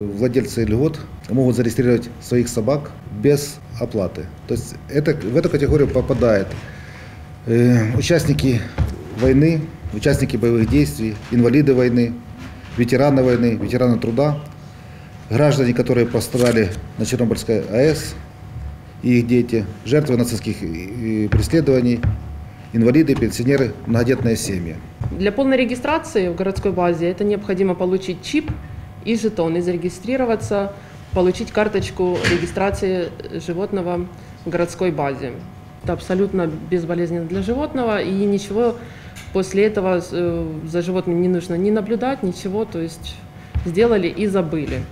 Владельцы льгот могут зарегистрировать своих собак без оплаты. То есть это, в эту категорию попадают э, участники войны, участники боевых действий, инвалиды войны, ветераны войны, ветераны труда, граждане, которые пострадали на Чернобыльской АЭС и их дети, жертвы нацистских э, преследований, инвалиды, пенсионеры, многодетные семьи. Для полной регистрации в городской базе это необходимо получить чип и жетон, и зарегистрироваться, получить карточку регистрации животного в городской базе. Это абсолютно безболезненно для животного, и ничего после этого э, за животным не нужно ни наблюдать, ничего, то есть сделали и забыли.